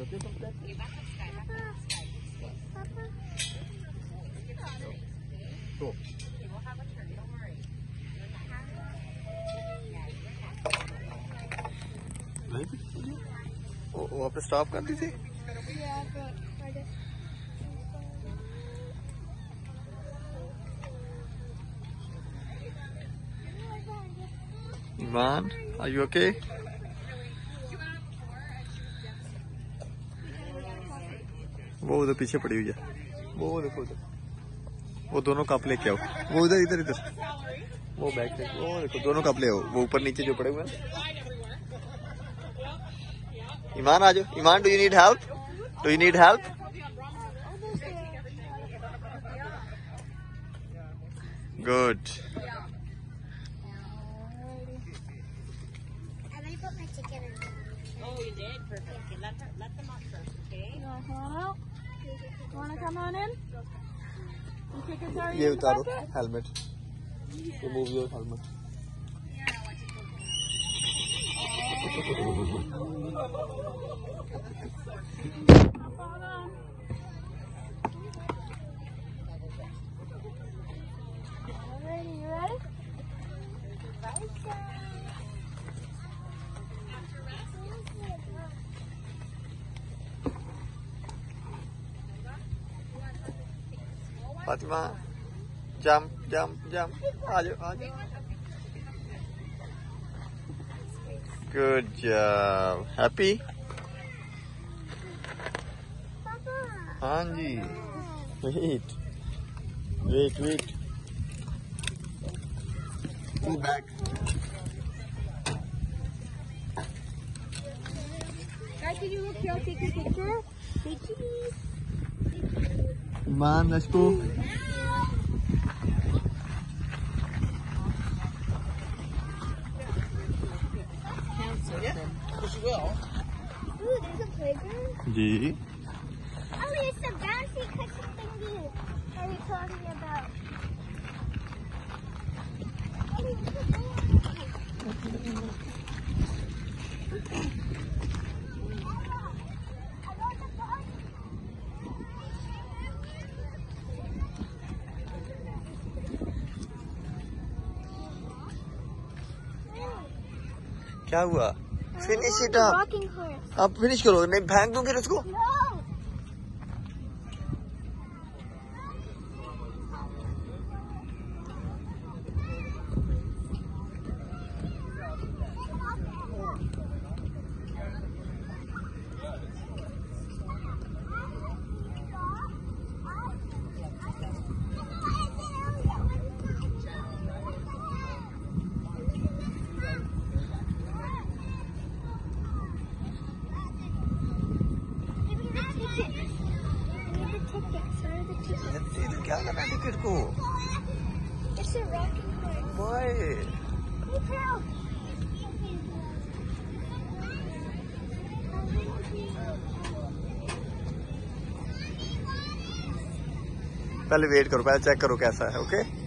Okay, from that. Go. नहीं वो वहाँ पे स्टॉप कर दी थी Yeah, but I just. Iman, are you okay? वो उधर पीछे पड़ी हुई है। वो देखो उधर। वो दोनों कप लेके आओ। वो उधर इधर इधर। वो बैग से वो देखो दोनों कप ले आओ। वो ऊपर नीचे जो पड़े हुए हैं। ईमान आ जाओ। Iman do you need help do you need help good chicken in. Oh, you did? Perfect. Okay, let, her, let them out first, okay? Wanna ये उतारो helmet remove your helmet Fatima, jump, jump, jump. Aju, aju. Good job. Happy? Anji. Wait. Wait, wait. Go back. Guys, can you look here? Take a picture. Say cheese. Man, let's go. Ooh, there's a playground. जी Oh, it's the bouncy cushion thingy. What are we talking about? क्या हुआ? Finish it the अप आप finish करो नहीं फेंक दूँगी उसको? ना टिकट को बाय पहले वेट करो पहले चेक करो कैसा है ओके okay?